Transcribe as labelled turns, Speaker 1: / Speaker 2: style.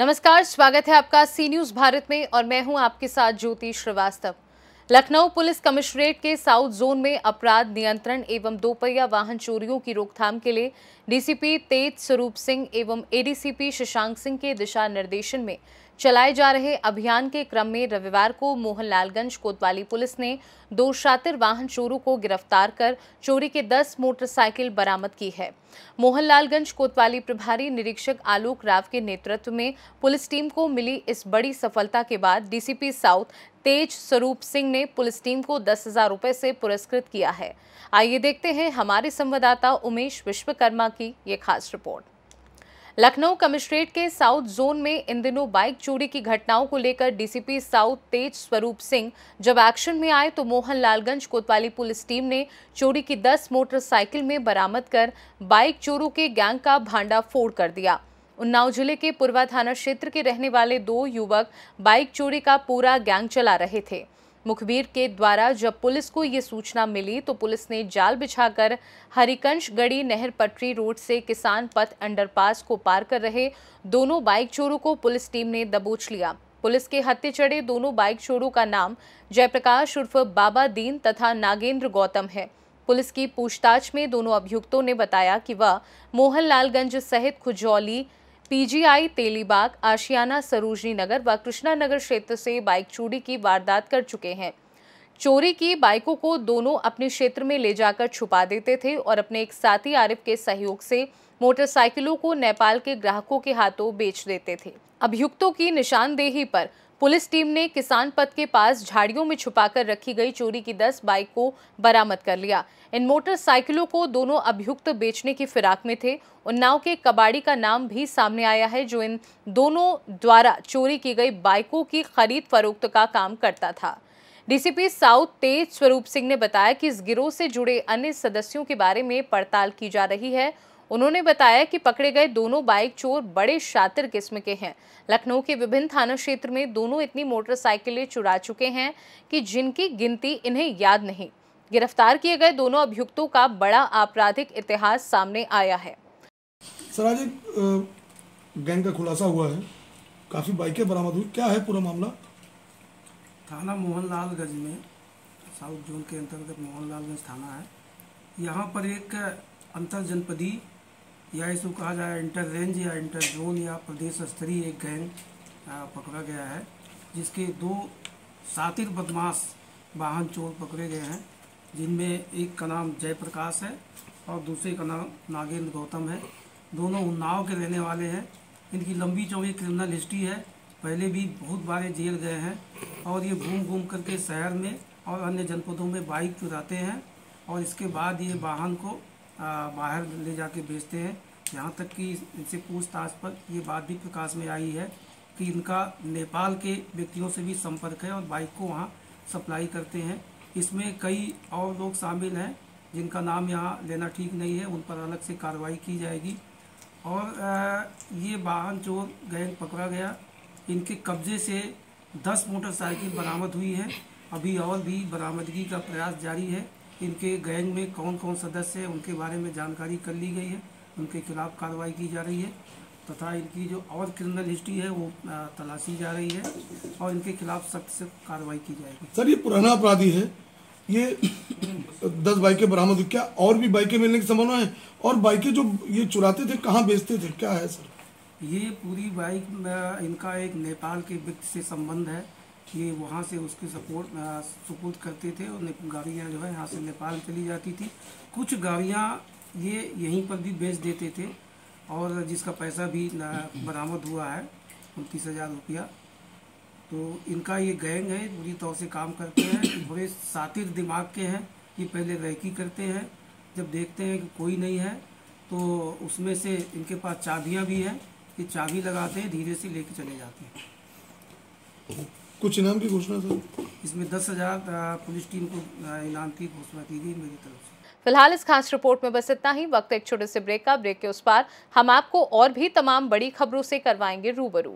Speaker 1: नमस्कार, स्वागत है आपका सी न्यूज़ भारत में और मैं हूँ आपके साथ ज्योति श्रीवास्तव। लखनऊ पुलिस कमिश्नरेट के साउथ जोन में अपराध नियंत्रण एवं दोपहिया वाहन चोरियों की रोकथाम के लिए डीसीपी तेज स्वरूप सिंह एवं एडीसीपी शशांक सिंह के दिशा निर्देशन में चलाए जा रहे अभियान के क्रम में रविवार को मोहनलालगंज कोतवाली पुलिस ने दो शातिर वाहन चोरों को गिरफ़्तार कर चोरी के 10 मोटरसाइकिल बरामद की है। मोहनलालगंज कोतवाली प्रभारी निरीक्षक आलोक राव के नेतृत्व में पुलिस टीम को मिली इस बड़ी सफलता के बाद डीसीपी साउथ तेज स्वरूप सिंह ने पुलिस टीम को दस हज़ार रुपए से पुरस्कृत किया है। आइए देखते हैं हमारे संवाददाता उमेश विश्वकर्मा की ये खास रिपोर्ट। लखनऊ कमिश्नरेट के साउथ जोन में इन दिनों बाइक चोरी की घटनाओं को लेकर डीसीपी साउथ तेज स्वरूप सिंह जब एक्शन में आए तो मोहन लालगंज कोतवाली पुलिस टीम ने चोरी की 10 मोटरसाइकिल में बरामद कर बाइक चोरों के गैंग का भांडा फोड़ कर दिया। उन्नाव ज़िले के पुरवा थाना क्षेत्र के रहने वाले दो युवक बाइक चोरी का पूरा गैंग चला रहे थे। मुखबिर के द्वारा जब पुलिस को ये सूचना मिली तो पुलिस ने जाल बिछाकर हरिकंश गढ़ी नहर पटरी रोड से किसान पथ अंडरपास को पार कर रहे दोनों बाइक चोरों को पुलिस टीम ने दबोच लिया। पुलिस के हत्ये चढ़े दोनों बाइक चोरों का नाम जयप्रकाश उर्फ़ बाबा दीन तथा नागेंद्र गौतम है। पुलिस की पूछताछ में दोनों अभियुक्तों ने बताया कि वह मोहनलालगंज सहित खुजौली पीजीआई, तेलीबाग, आशियाना, सरोजनी नगर व कृष्णा नगर क्षेत्र से बाइक चोरी की वारदात कर चुके हैं। चोरी की बाइकों को दोनों अपने क्षेत्र में ले जाकर छुपा देते थे और अपने एक साथी आरिफ के सहयोग से मोटरसाइकिलों को नेपाल के ग्राहकों के हाथों बेच देते थे। अभियुक्तों की निशानदेही पर पुलिस टीम ने किसान पथ के पास झाड़ियों में छुपाकर रखी गई चोरी की 10 बाइक को बरामद कर लिया। इन मोटरसाइकिलों को दोनों अभियुक्त बेचने की फिराक में थे। उन्नाव के कबाड़ी का नाम भी सामने आया है, जो इन दोनों द्वारा चोरी की गई बाइकों की खरीद फरोख्त का काम करता था। डीसीपी साउथ तेज स्वरूप सिंह ने बताया कि इस गिरोह से जुड़े अन्य सदस्यों के बारे में पड़ताल की जा रही है। उन्होंने बताया कि पकड़े गए दोनों बाइक चोर बड़े शातिर किस्म के हैं। लखनऊ के विभिन्न थाना क्षेत्र में दोनों इतनी मोटरसाइकिलें चुरा चुके हैं कि जिनकी गिनती इन्हें याद नहीं। गिरफ़्तार किए गए दोनों अभियुक्तों का बड़ा आपराधिक इतिहास सामने आया है।
Speaker 2: सर आज एक गैंग का खुलासा हुआ है। काफ़ी बाइकें बरामद हुई। क्या है पूरा मामला?
Speaker 3: थाना मोहनलालगंज में साउथ जोन के अंतर्गत मोहनलालगंज थाना है। यहाँ पर एक अंतर जनपदी या इसको कहा जाए इंटर रेंज या इंटर जोन या प्रदेश स्तरीय एक गैंग पकड़ा गया है, जिसके दो सातिर बदमाश वाहन चोर पकड़े गए हैं, जिनमें एक का नाम जयप्रकाश है और दूसरे का नाम नागेंद्र गौतम है। दोनों उन्नाव के रहने वाले हैं। इनकी लंबी चौड़ी क्रिमिनल हिस्ट्री है। पहले भी बहुत बार जेल गए हैं और ये घूम घूम करके शहर में और अन्य जनपदों में बाइक चुराते हैं और इसके बाद ये वाहन को बाहर ले जाके बेचते हैं। यहाँ तक कि इनसे पूछताछ पर ये बात भी प्रकाश में आई है कि इनका नेपाल के व्यक्तियों से भी संपर्क है और बाइक को वहाँ सप्लाई करते हैं। इसमें कई और लोग शामिल हैं जिनका नाम यहाँ लेना ठीक नहीं है, उन पर अलग से कार्रवाई की जाएगी। और ये वाहन चोर गैंग पकड़ा गया, इनके कब्जे से 10 मोटरसाइकिल बरामद हुई है। अभी और भी बरामदगी का प्रयास जारी है। इनके गैंग में कौन कौन सदस्य हैं उनके बारे में जानकारी कर ली गई है। उनके खिलाफ कार्रवाई की जा रही है तथा इनकी जो और क्रिमिनल हिस्ट्री है वो तलाशी जा रही है और इनके खिलाफ सख्त से कार्रवाई की जाएगी।
Speaker 2: सर ये पुराना अपराधी है। ये दस बाइकें बरामद हुई। क्या और भी बाइकें मिलने की संभावना है? और बाइकें जो ये चुराते थे कहाँ बेचते थे? क्या है सर?
Speaker 3: ये पूरी बाइक इनका एक नेपाल के व्यक्ति से संबंध है। ये वहाँ से उसके सपोर्ट सपोर्ट करते थे और गाड़ियाँ जो है यहाँ से नेपाल चली जाती थी। कुछ गाड़ियाँ ये यहीं पर भी बेच देते थे और जिसका पैसा भी बरामद हुआ है, उनतीस हज़ार रुपया। तो इनका ये गैंग है, बुरी तौर से काम करते हैं बड़े सातिर दिमाग के हैं ये पहले रैकी करते हैं। जब देखते हैं कि कोई नहीं है तो उसमें से इनके पास चाबियाँ भी हैं ये चाबी लगाते हैं, धीरे से लेके चले जाते हैं।
Speaker 2: कुछ इनाम की घोषणा सर
Speaker 3: इसमें दस हज़ार पुलिस टीम को इनाम की घोषणा की गई मेरी तरफ़ से।
Speaker 1: फ़िलहाल इस खास रिपोर्ट में बस इतना ही। वक्त एक छोटे से ब्रेक का। ब्रेक के उस पार हम आपको और भी तमाम बड़ी खबरों से करवाएँगे रूबरू।